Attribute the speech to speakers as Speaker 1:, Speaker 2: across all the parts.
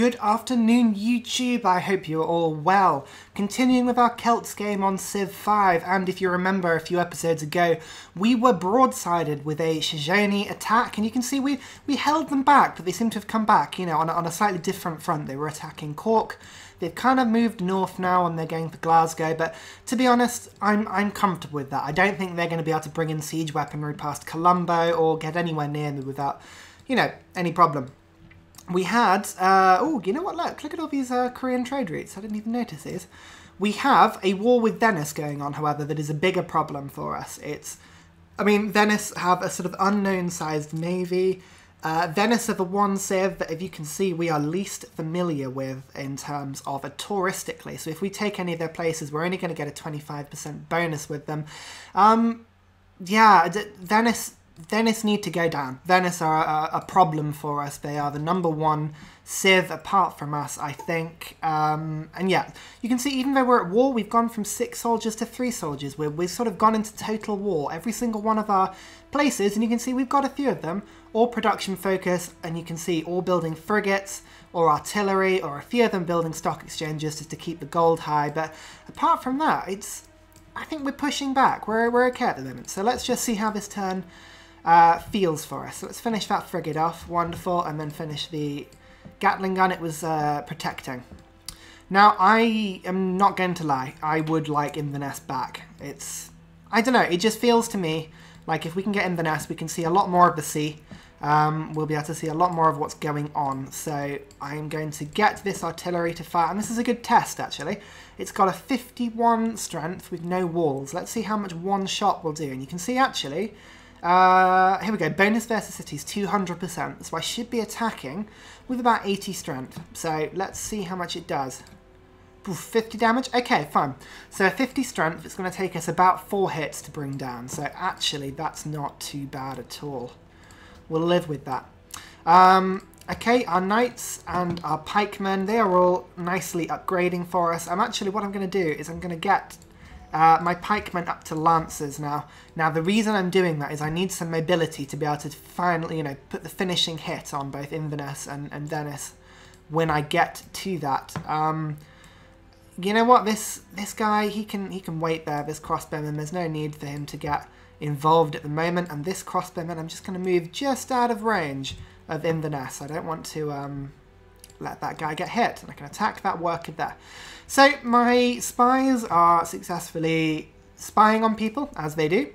Speaker 1: Good afternoon, YouTube. I hope you're all well. Continuing with our Celts game on Civ 5, and if you remember a few episodes ago, we were broadsided with a Shoshone attack, and you can see we, we held them back, but they seem to have come back, you know, on a, on a slightly different front. They were attacking Cork. They've kind of moved north now and they're going for Glasgow, but to be honest, I'm, I'm comfortable with that. I don't think they're going to be able to bring in siege weaponry past Colombo or get anywhere near me without, you know, any problem we had, uh, oh, you know what, look, look at all these uh, Korean trade routes. I didn't even notice these. We have a war with Venice going on, however, that is a bigger problem for us. It's, I mean, Venice have a sort of unknown-sized navy. Uh, Venice are the one civ that, if you can see, we are least familiar with in terms of a touristically. So if we take any of their places, we're only going to get a 25% bonus with them. Um, yeah, Venice Venice need to go down. Venice are a, a, problem for us. They are the number one civ apart from us, I think. Um, and yeah, you can see even though we're at war, we've gone from six soldiers to three soldiers. We're, we've sort of gone into total war. Every single one of our places, and you can see we've got a few of them, all production focus, and you can see all building frigates or artillery, or a few of them building stock exchanges just to keep the gold high. But apart from that, it's I think we're pushing back. We're, we're okay at the moment. So let's just see how this turn uh, feels for us. So let's finish that frigate off, wonderful, and then finish the Gatling gun it was uh, protecting. Now, I am not going to lie, I would like Inverness back. It's, I don't know, it just feels to me like if we can get Inverness, we can see a lot more of the sea. Um, we'll be able to see a lot more of what's going on. So I'm going to get this artillery to fire, and this is a good test actually. It's got a 51 strength with no walls. Let's see how much one shot will do. And you can see actually, uh, here we go, bonus versus cities, 200%. So I should be attacking with about 80 strength. So let's see how much it does. Oof, 50 damage? Okay, fine. So 50 strength, it's going to take us about 4 hits to bring down. So actually, that's not too bad at all. We'll live with that. Um, okay, our knights and our pikemen, they are all nicely upgrading for us. I'm actually, what I'm going to do is I'm going to get uh, my pikemen up to lancers now. Now the reason I'm doing that is I need some mobility to be able to finally, you know, put the finishing hit on both Inverness and, and Venice when I get to that. Um, you know what, this this guy, he can he can wait there, this crossbowman. There's no need for him to get involved at the moment. And this crossbowman, I'm just going to move just out of range of Inverness. I don't want to um, let that guy get hit. And I can attack that worker there. So my spies are successfully spying on people, as they do.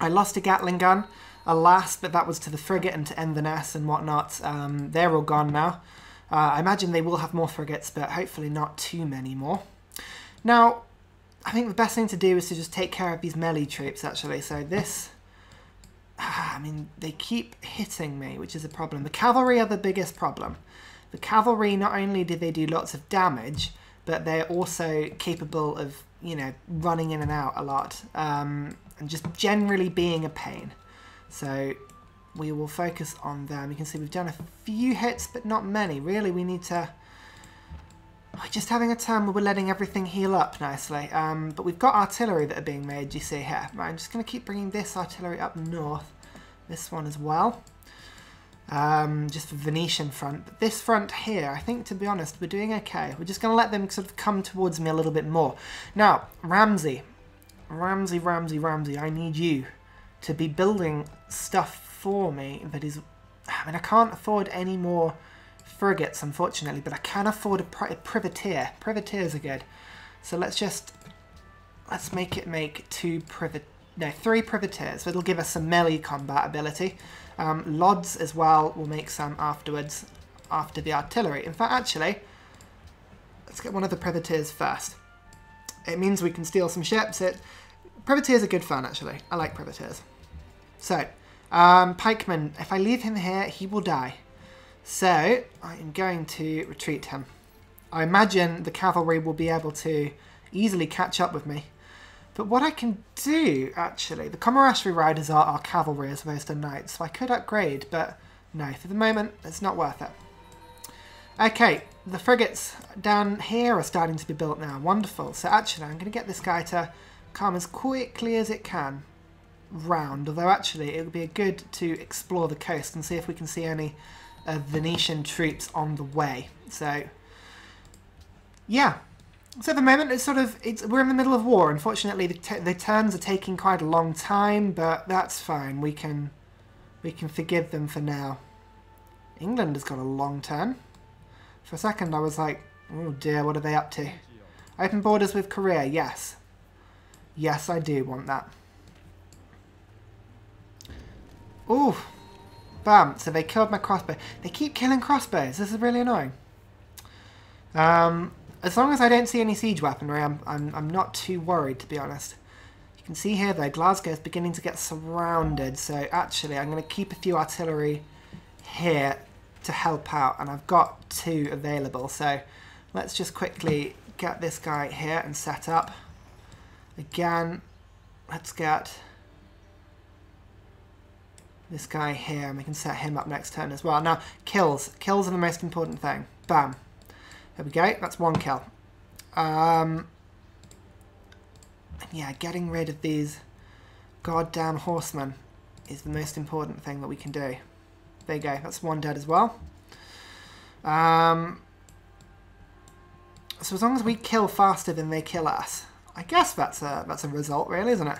Speaker 1: I lost a Gatling gun, alas, but that was to the frigate and to Inverness and whatnot. Um, they're all gone now. Uh, I imagine they will have more frigates, but hopefully not too many more. Now, I think the best thing to do is to just take care of these melee troops, actually. So this... I mean, they keep hitting me, which is a problem. The cavalry are the biggest problem. The cavalry, not only do they do lots of damage, but they're also capable of, you know, running in and out a lot um, and just generally being a pain. So we will focus on them. You can see we've done a few hits, but not many. Really, we need to... We're just having a turn where we're letting everything heal up nicely. Um, but we've got artillery that are being made, you see here. Right, I'm just going to keep bringing this artillery up north. This one as well um, just for Venetian front. But this front here, I think, to be honest, we're doing okay. We're just going to let them sort of come towards me a little bit more. Now, Ramsey. Ramsey, Ramsey, Ramsey, I need you to be building stuff for me that is... I mean, I can't afford any more frigates, unfortunately, but I can afford a, pri a privateer. Privateers are good. So let's just... Let's make it make two privateers. No, three privateers. It'll give us some melee combat ability. Um, Lods as well will make some afterwards, after the artillery. In fact, actually, let's get one of the privateers first. It means we can steal some ships. It Privateers are good fun, actually. I like privateers. So, um, Pikeman, if I leave him here, he will die. So, I am going to retreat him. I imagine the cavalry will be able to easily catch up with me. But what I can do, actually, the Commorrashri riders are, are cavalry as opposed to knights, so I could upgrade, but no, for the moment, it's not worth it. Okay, the frigates down here are starting to be built now. Wonderful. So actually, I'm going to get this guy to come as quickly as it can round, although actually it would be good to explore the coast and see if we can see any of Venetian troops on the way. So, yeah. So at the moment, it's sort of it's we're in the middle of war. Unfortunately, the, the turns are taking quite a long time, but that's fine. We can we can forgive them for now. England has got a long turn. For a second, I was like, oh dear, what are they up to? Open borders with Korea, yes. Yes, I do want that. Ooh. Bam. So they killed my crossbow. They keep killing crossbows. This is really annoying. Um, as long as I don't see any siege weaponry, I'm, I'm, I'm not too worried, to be honest. You can see here, though, Glasgow is beginning to get surrounded. So actually, I'm going to keep a few artillery here to help out. And I've got two available. So let's just quickly get this guy here and set up. Again, let's get this guy here, and we can set him up next turn as well. Now, kills. Kills are the most important thing. Bam. There we go. That's one kill. Um, yeah, getting rid of these goddamn horsemen is the most important thing that we can do. There you go. That's one dead as well. Um, so as long as we kill faster than they kill us, I guess that's a that's a result, really, isn't it?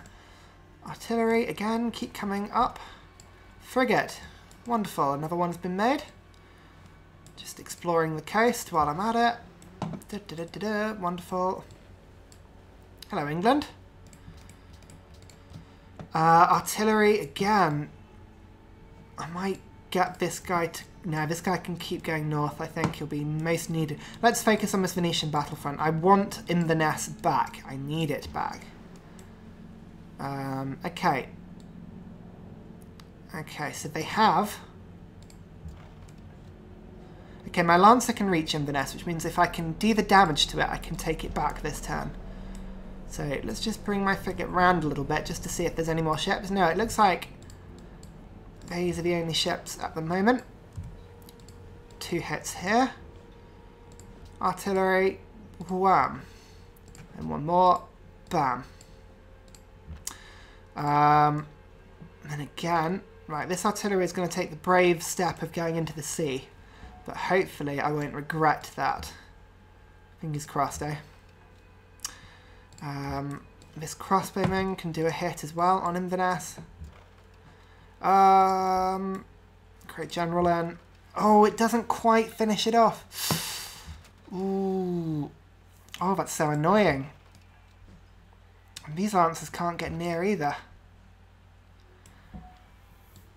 Speaker 1: Artillery again, keep coming up. Frigate, wonderful. Another one's been made. Just exploring the coast while I'm at it. Da, da, da, wonderful. Hello, England. Uh, artillery again. I might get this guy to no, this guy can keep going north. I think he'll be most needed. Let's focus on this Venetian battlefront. I want Inverness back. I need it back. Um, okay. Okay, so they have... Okay, my Lancer can reach Inverness, which means if I can do the damage to it, I can take it back this turn. So let's just bring my frigate round a little bit just to see if there's any more ships. No, it looks like these are the only ships at the moment two hits here. Artillery, wham. And one more, bam. Um, and again, right, this artillery is going to take the brave step of going into the sea. But hopefully I won't regret that. Fingers crossed, eh? Um, this crossbowman can do a hit as well on Inverness. Um, great general then. Oh, it doesn't quite finish it off. Ooh. Oh, that's so annoying. These lancers can't get near either.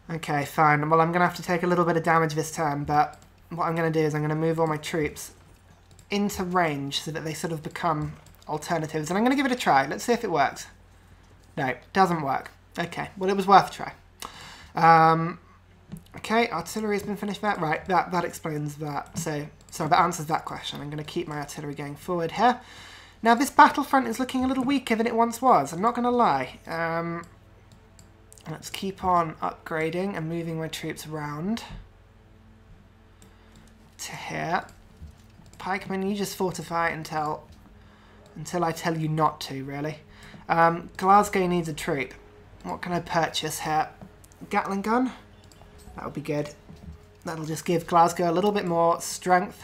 Speaker 1: Okay, fine. Well, I'm going to have to take a little bit of damage this turn, but what I'm going to do is I'm going to move all my troops into range so that they sort of become alternatives. And I'm going to give it a try. Let's see if it works. No, doesn't work. Okay, well, it was worth a try. Um, Okay, artillery has been finished that. Right, that, that explains that. So, so that answers that question. I'm going to keep my artillery going forward here. Now, this battlefront is looking a little weaker than it once was. I'm not going to lie. Um, let's keep on upgrading and moving my troops around to here. Pikemen, you just fortify until until I tell you not to, really. Um, Glasgow needs a troop. What can I purchase here? Gatling gun? That would be good. That'll just give Glasgow a little bit more strength.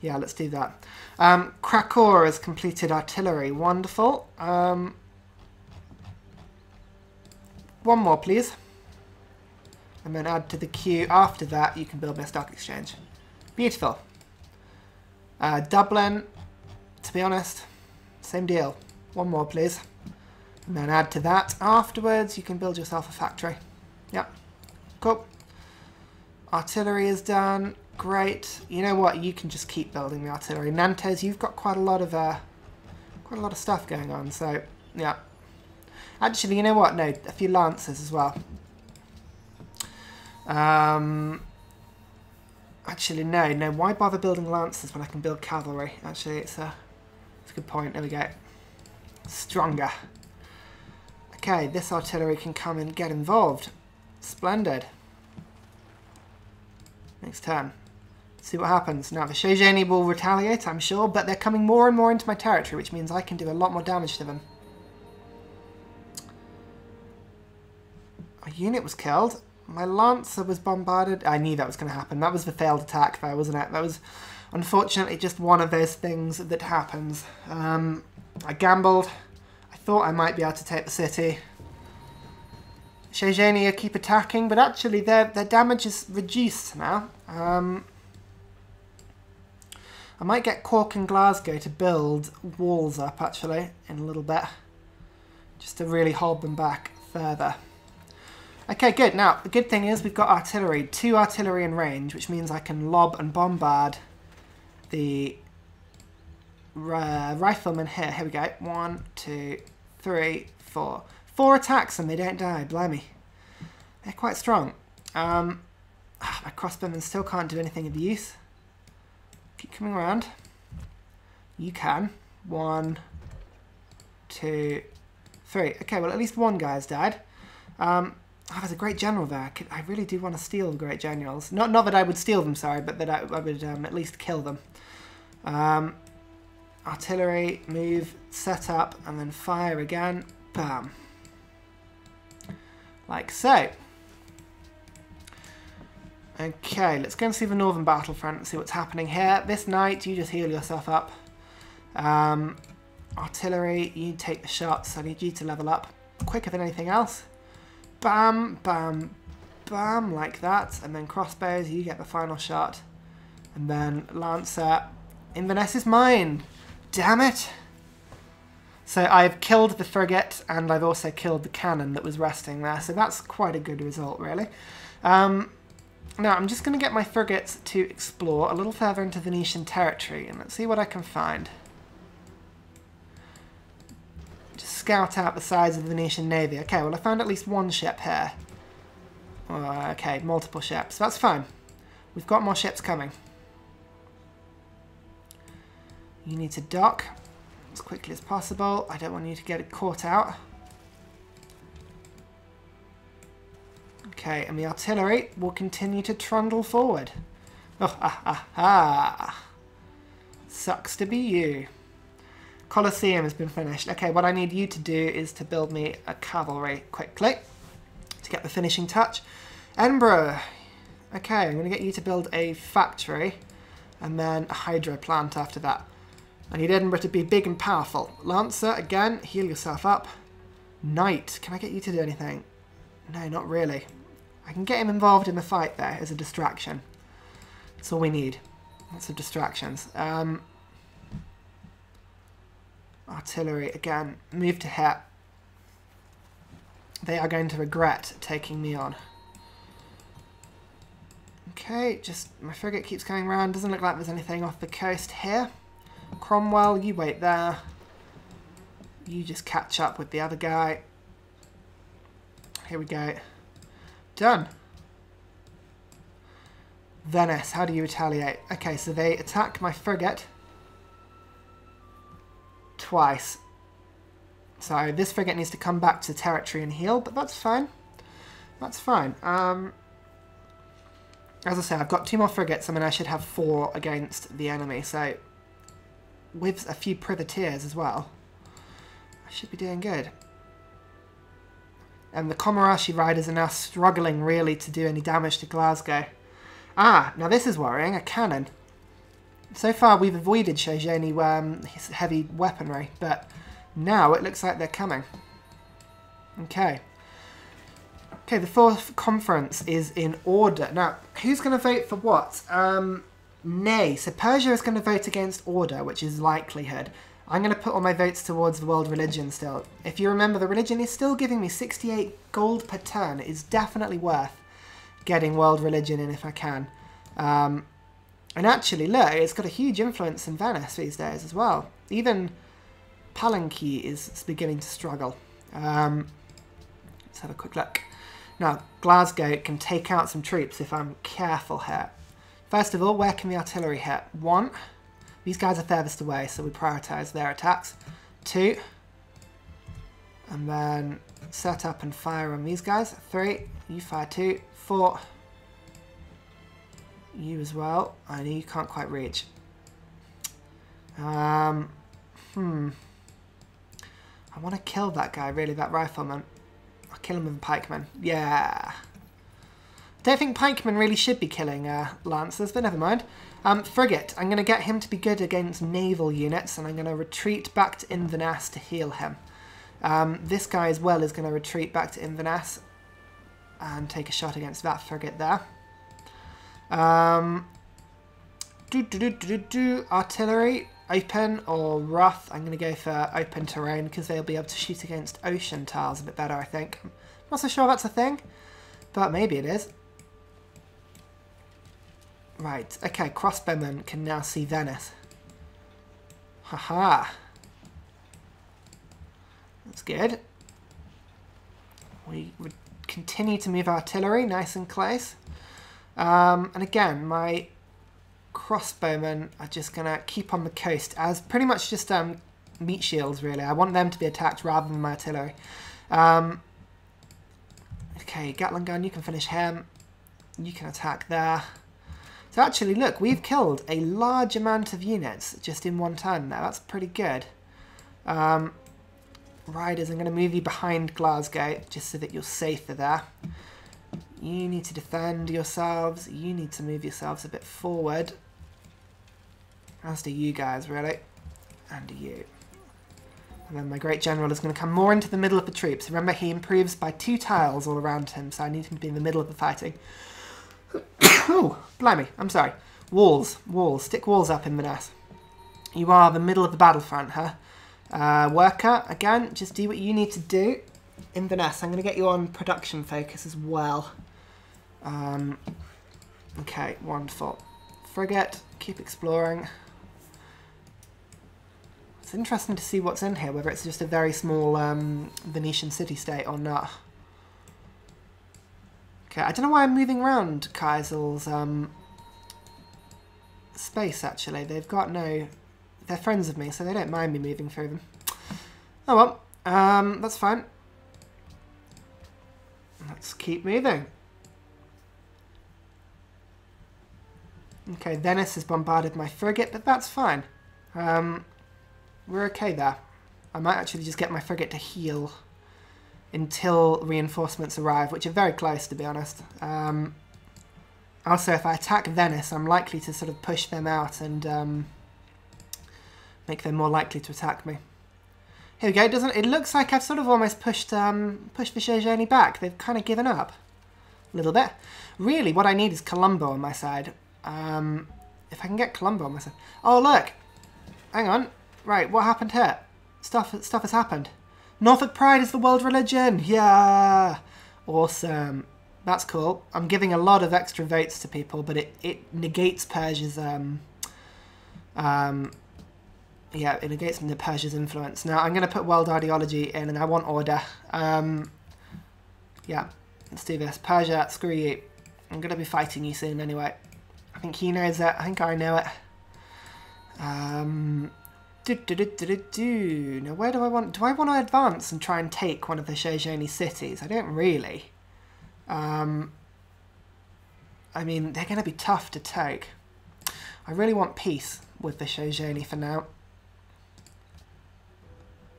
Speaker 1: Yeah, let's do that. Um, Krakow has completed artillery. Wonderful. Um, one more, please. And then add to the queue. After that, you can build my stock exchange. Beautiful. Uh, Dublin, to be honest, same deal. One more, please. And then add to that. Afterwards, you can build yourself a factory. Yep. Cool. Artillery is done. Great. You know what? You can just keep building the artillery. Nantes, you've got quite a lot of uh, quite a lot of stuff going on. So yeah. Actually, you know what? No, a few lancers as well. Um. Actually, no, no. Why bother building lancers when I can build cavalry? Actually, it's a, it's a good point. There we go. Stronger. Okay, this artillery can come and get involved. Splendid. Next turn. See what happens. Now, the Shoshone will retaliate, I'm sure, but they're coming more and more into my territory, which means I can do a lot more damage to them. A unit was killed. My Lancer was bombarded. I knew that was going to happen. That was the failed attack though, wasn't it? That was unfortunately just one of those things that happens. Um, I gambled. I thought I might be able to take the city. Shoshone keep attacking, but actually their, their damage is reduced now. Um, I might get Cork and Glasgow to build walls up, actually, in a little bit. Just to really hold them back further. Okay, good. Now, the good thing is we've got artillery. Two artillery in range, which means I can lob and bombard the uh, riflemen here. Here we go. One, two, three, four. Four attacks and they don't die. Blimey. They're quite strong. Um, ah, my crossbowmen still can't do anything of use. Keep coming around. You can. One, two, three. Okay, well at least one guy has died. Um, oh, there's a great general there. I, could, I, really do want to steal the great generals. Not not that I would steal them, sorry, but that I, I would um, at least kill them. Um, artillery, move, set up, and then fire again. Bam. Like so. Okay, let's go and see the northern battlefront and see what's happening here. This night, you just heal yourself up. Um, artillery, you take the shots. I need you to level up quicker than anything else. Bam, bam, bam, like that. And then crossbows, you get the final shot. And then Lancer, Inverness is mine. Damn it. So I've killed the frigate and I've also killed the cannon that was resting there. So that's quite a good result, really. Um, now, I'm just going to get my frigates to explore a little further into Venetian territory, and let's see what I can find. Just scout out the size of the Venetian navy. Okay, well I found at least one ship here. Oh, okay, multiple ships. That's fine. We've got more ships coming. You need to dock as quickly as possible. I don't want you to get caught out. Okay, and the artillery will continue to trundle forward. Oh, ah, ah, ah. Sucks to be you. Colosseum has been finished. Okay, what I need you to do is to build me a cavalry quickly to get the finishing touch. Edinburgh. Okay, I'm going to get you to build a factory and then a hydro plant after that. I need Edinburgh to be big and powerful. Lancer, again, heal yourself up. Knight, can I get you to do anything? No, not really. I can get him involved in the fight there as a distraction. That's all we need. Lots of distractions. Um, artillery, again, move to here. They are going to regret taking me on. Okay, just my frigate keeps going around. Doesn't look like there's anything off the coast here. Cromwell, you wait there. You just catch up with the other guy. Here we go. Done. Venice, how do you retaliate? Okay, so they attack my frigate twice. So this frigate needs to come back to territory and heal, but that's fine. That's fine. Um, as I say, I've got two more frigates. I mean, I should have four against the enemy. So with a few privateers as well, I should be doing good. And the Komarashi riders are now struggling really to do any damage to Glasgow. Ah, now this is worrying, a cannon. So far we've avoided Shoshone um, his heavy weaponry, but now it looks like they're coming. Okay. Okay, the fourth conference is in order. Now, who's going to vote for what? Um, nay. So Persia is going to vote against order, which is likelihood. I'm going to put all my votes towards the world religion still. If you remember, the religion is still giving me 68 gold per turn. It is definitely worth getting world religion in if I can. Um, and actually, look, it's got a huge influence in Venice these days as well. Even Palenque is beginning to struggle. Um, let's have a quick look. Now, Glasgow can take out some troops if I'm careful here. First of all, where can the artillery hit? One. These guys are furthest away, so we prioritise their attacks. Two. And then set up and fire on these guys. Three. You fire two. Four. You as well. I know you can't quite reach. Um, hmm. I want to kill that guy, really, that rifleman. I'll kill him with a pikeman. Yeah. I Don't think pikemen really should be killing uh, lancers, but never mind. Um, frigate, I'm going to get him to be good against naval units, and I'm going to retreat back to Inverness to heal him. Um, this guy as well is going to retreat back to Inverness and take a shot against that frigate there. Um, do, do, do, do, do, artillery, open or rough. I'm going to go for open terrain because they'll be able to shoot against ocean tiles a bit better, I think. I'm not so sure that's a thing, but maybe it is. Right, okay, crossbowmen can now see Venice. Haha. That's good. We would continue to move artillery nice and close. Um, and again, my crossbowmen are just going to keep on the coast as pretty much just um, meat shields, really. I want them to be attacked rather than my artillery. Um, okay, Gatling gun, you can finish him. You can attack there. So actually, look, we've killed a large amount of units just in one turn now. That's pretty good. Um, Riders, I'm going to move you behind Glasgow just so that you're safer there. You need to defend yourselves. You need to move yourselves a bit forward. As do you guys, really. And you. And then my great general is going to come more into the middle of the troops. Remember, he improves by two tiles all around him, so I need him to be in the middle of the fighting. oh, blimey, I'm sorry. Walls, walls. Stick walls up in the nest. You are the middle of the battlefront, huh? Uh, worker, again, just do what you need to do. Inverness, I'm going to get you on production focus as well. Um, okay, wonderful. Frigate, keep exploring. It's interesting to see what's in here, whether it's just a very small um, Venetian city-state or not. Okay, I don't know why I'm moving around Kaisel's um, space, actually. They've got no they're friends of me, so they don't mind me moving through them. Oh well, um, that's fine. Let's keep moving. Okay, Venice has bombarded my frigate, but that's fine. Um, we're okay there. I might actually just get my frigate to heal until reinforcements arrive, which are very close, to be honest. Um, also, if I attack Venice, I'm likely to sort of push them out and um, make them more likely to attack me. Here we go. It doesn't it looks like I've sort of almost pushed um, pushed the Shoshone back. They've kind of given up a little bit. Really, what I need is Colombo on my side. Um, if I can get Colombo on my side. Oh look, hang on. Right, what happened here? Stuff stuff has happened. Norfolk Pride is the world religion. Yeah, awesome. That's cool. I'm giving a lot of extra votes to people, but it, it negates Persia's um, um, yeah, it negates the Persia's influence. Now I'm going to put world ideology in and I want order. Um, yeah, let's do this. Persia, screw you. I'm going to be fighting you soon anyway. I think he knows it. I think I know it. Um, do, do, do, do, do, do. Now where do I want... Do I want to advance and try and take one of the Shoshone cities? I don't really. Um, I mean, they're going to be tough to take. I really want peace with the Shoshone for now.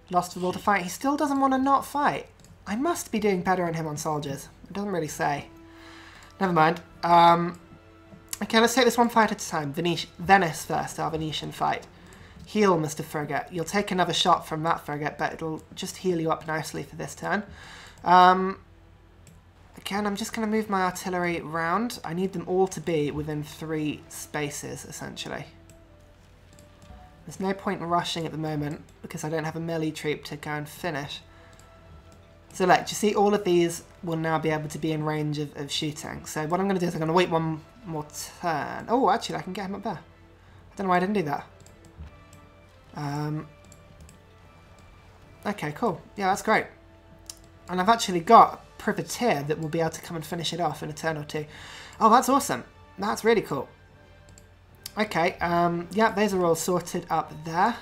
Speaker 1: Lost the will to fight. He still doesn't want to not fight. I must be doing better on him on soldiers. It doesn't really say. Never mind. Um, okay, let's take this one fight at a time. Venice first, our Venetian fight. Heal, Mr. Frigate. You'll take another shot from that frigate, but it'll just heal you up nicely for this turn. Um, again, I'm just going to move my artillery round. I need them all to be within three spaces, essentially. There's no point in rushing at the moment because I don't have a melee troop to go and finish. Like, you see all of these will now be able to be in range of, of shooting. So what I'm going to do is I'm going to wait one more turn. Oh, actually, I can get him up there. I don't know why I didn't do that. Um, okay, cool. Yeah, that's great. And I've actually got a privateer that will be able to come and finish it off in a turn or two. Oh, that's awesome. That's really cool. Okay, um, yeah, those are all sorted up there.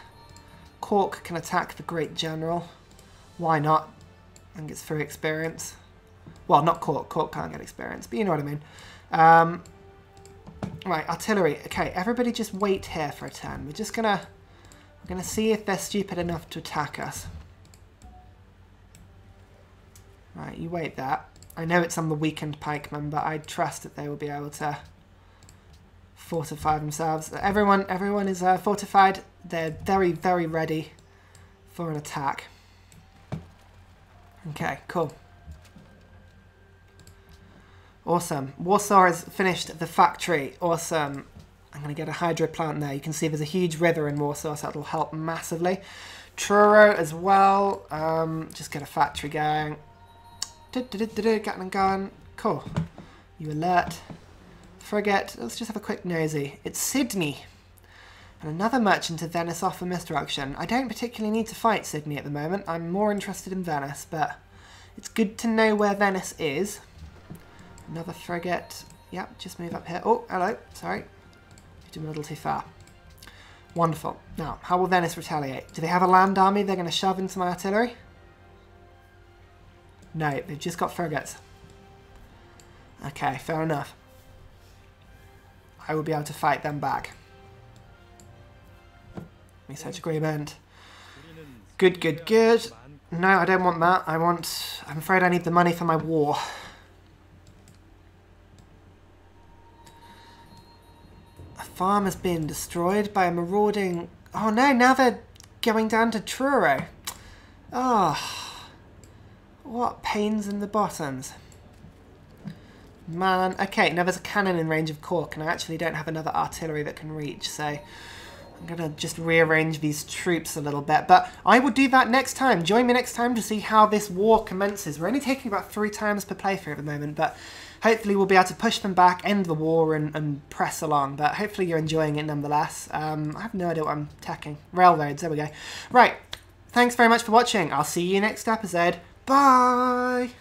Speaker 1: Cork can attack the Great General. Why not? I think it's for experience. Well, not Cork. Cork can't get experience, but you know what I mean. Um, right, artillery. Okay, everybody just wait here for a turn. We're just gonna... We're gonna see if they're stupid enough to attack us. Right, you wait that. I know it's on the weakened pikemen, but I trust that they will be able to fortify themselves. Everyone, everyone is uh, fortified. They're very, very ready for an attack. Okay, cool. Awesome. Warsaw has finished the factory. Awesome. I'm going to get a hydro plant there. You can see there's a huge river in Warsaw, so that'll help massively. Truro as well. Um, just get a factory going. Gatling gun. Cool. You alert. Frigate. Let's just have a quick nosy. It's Sydney. And another merchant of Venice offer misdirection. I don't particularly need to fight Sydney at the moment. I'm more interested in Venice, but it's good to know where Venice is. Another frigate. Yep, just move up here. Oh, hello. Sorry. You're doing a little too far. Wonderful. Now, how will Venice retaliate? Do they have a land army they're going to shove into my artillery? No, they've just got frigates. Okay, fair enough. I will be able to fight them back. Research agreement. Good, good, good. No, I don't want that. I want... I'm afraid I need the money for my war. A farm has been destroyed by a marauding... Oh no, now they're going down to Truro. Oh, what pains in the bottoms. Man, okay, now there's a cannon in range of Cork, and I actually don't have another artillery that can reach, so I'm going to just rearrange these troops a little bit. But I will do that next time. Join me next time to see how this war commences. We're only taking about three times per playthrough at the moment, but hopefully we'll be able to push them back, end the war, and, and press along. But hopefully you're enjoying it nonetheless. Um, I have no idea what I'm tacking. Railroads, there we go. Right, thanks very much for watching. I'll see you next episode. Bye!